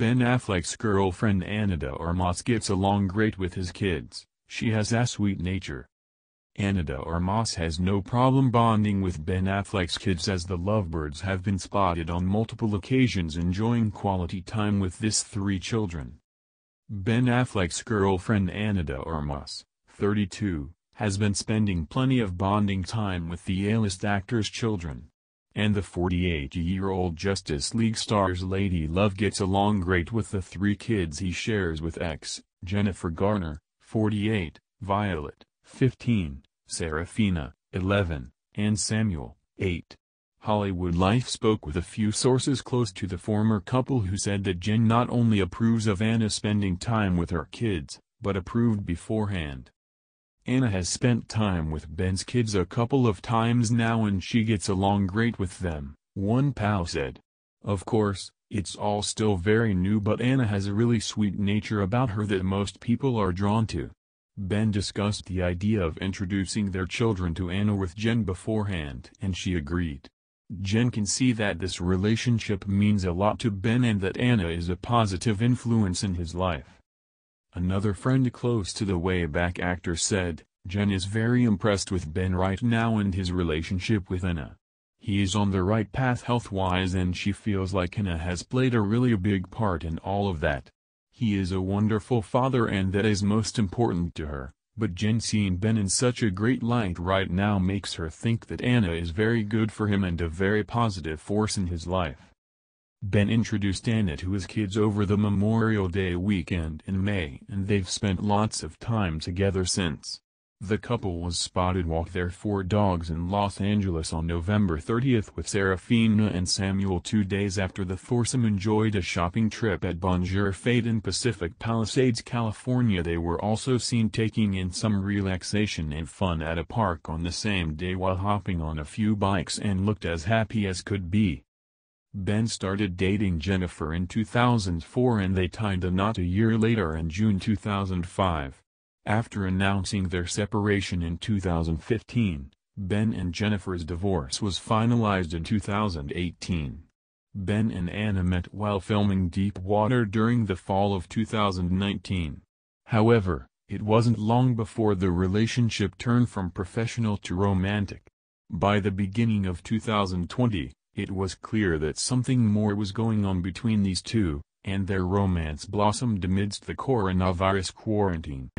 Ben Affleck's girlfriend Ana de Armas gets along great with his kids, she has a sweet nature. Ana de Armas has no problem bonding with Ben Affleck's kids as the lovebirds have been spotted on multiple occasions enjoying quality time with this three children. Ben Affleck's girlfriend Ana de Armas, 32, has been spending plenty of bonding time with the A-list actor's children. And the 48-year-old Justice League star's Lady Love gets along great with the three kids he shares with ex, Jennifer Garner, 48, Violet, 15, Seraphina, 11, and Samuel, 8. Hollywood Life spoke with a few sources close to the former couple who said that Jen not only approves of Ana spending time with her kids, but approved beforehand. Ana has spent time with Ben's kids a couple of times now and she gets along great with them, one pal said. Of course, it's all still very new but Ana has a really sweet nature about her that most people are drawn to. Ben discussed the idea of introducing their children to Ana with Jen beforehand and she agreed. Jen can see that this relationship means a lot to Ben and that Ana is a positive influence in his life. Another friend close to the way-back actor said, Jen is very impressed with Ben right now and his relationship with Ana. He is on the right path health-wise and she feels like Ana has played a really big part in all of that. He is a wonderful father and that is most important to her. But Jen seeing Ben in such a great light right now makes her think that Ana is very good for him and a very positive force in his life. Ben introduced Ana to his kids over the Memorial Day weekend in May and they've spent lots of time together since. The couple was spotted walk their four dogs in Los Angeles on November 30th with Seraphina and Samuel two days after the foursome enjoyed a shopping trip at Bonjour Fete in Pacific Palisades, California. They were also seen taking in some relaxation and fun at a park on the same day while hopping on a few bikes and looked as happy as could be. Ben started dating Jennifer in 2004 and they tied the knot a year later in June 2005. After announcing their separation in 2015, Ben and Jennifer's divorce was finalized in 2018. Ben and Ana met while filming Deep Water during the fall of 2019. However, it wasn't long before the relationship turned from professional to romantic. By the beginning of 2020, it was clear that something more was going on between these two, and their romance blossomed amidst the coronavirus quarantine.